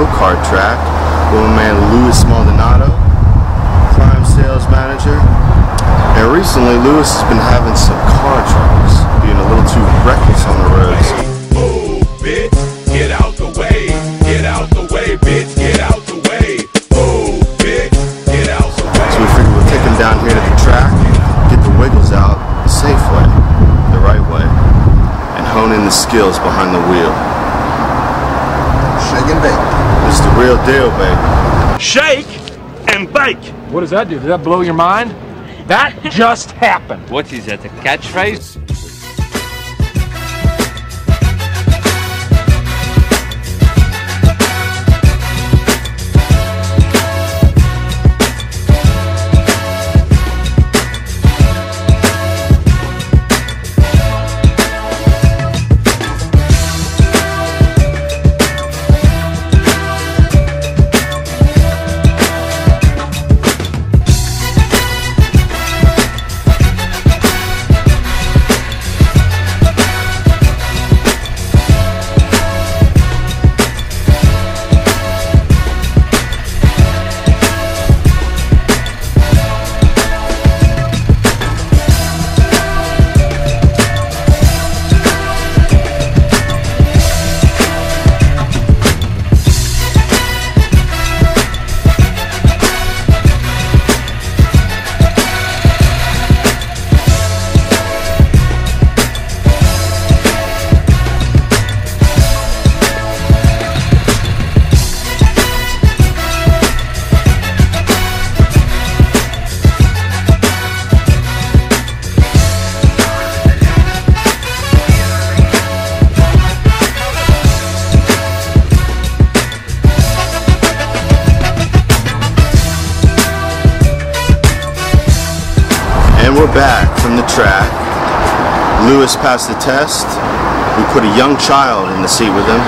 go-kart track with my man Luis Maldonado, prime sales manager. And recently, Louis has been having some car troubles, being a little too reckless on the roads. Move, bitch. Get out the way. Get out the way, bitch. Get out the way. Move, bitch. Get out the way. So we figured we'll take him down here to the track, get the wiggles out the safe way, the right way, and hone in the skills behind the wheel. Shake and bake. It's the real deal, baby. Shake and bake. What does that do? Does that blow your mind? That just happened. What is that, a catchphrase? Back from the track. Luis passed the test. We put a young child in the seat with him.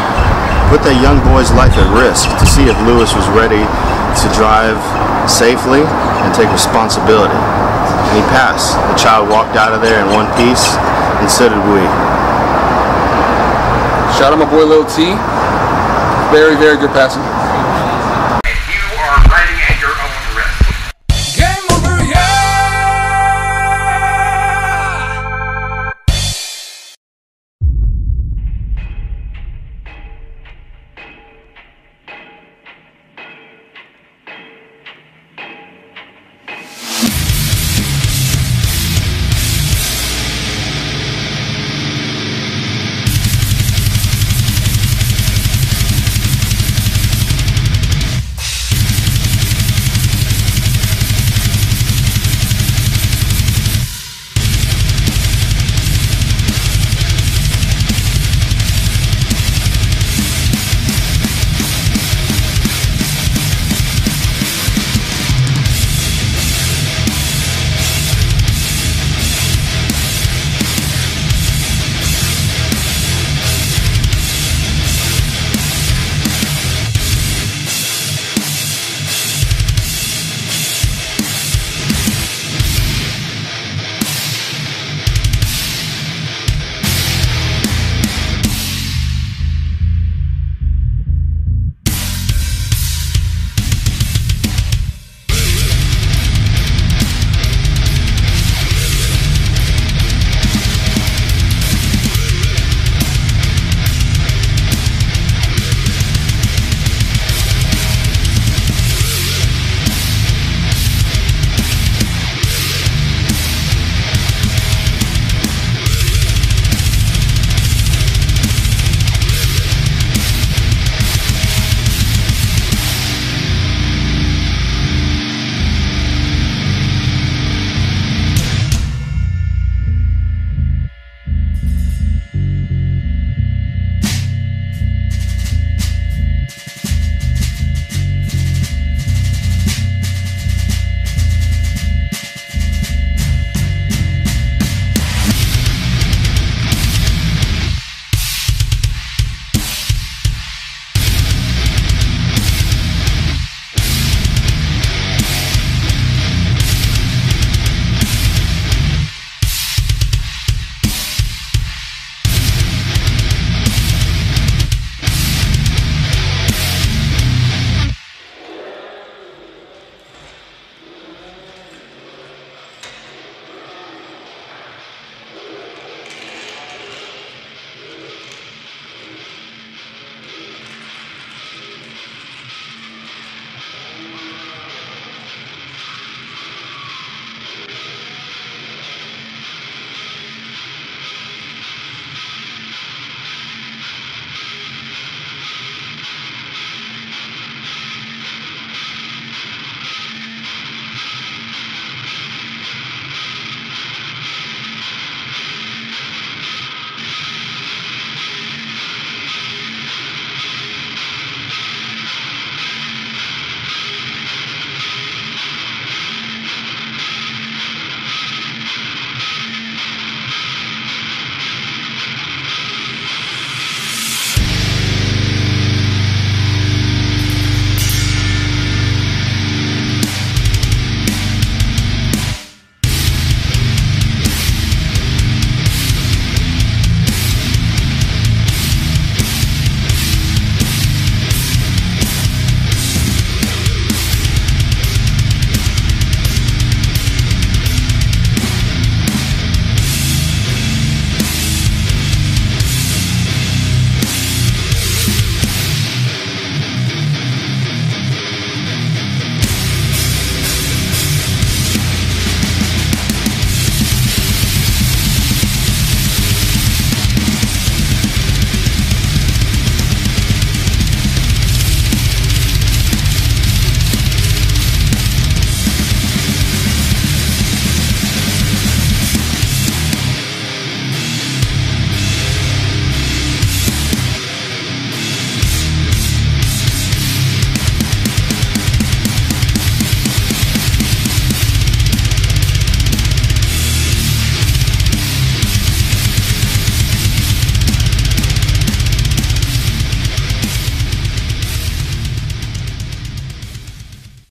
Put that young boy's life at risk to see if Luis was ready to drive safely and take responsibility. And he passed. The child walked out of there in one piece, and so did we. Shout out my boy Lil T. Very, very good passenger.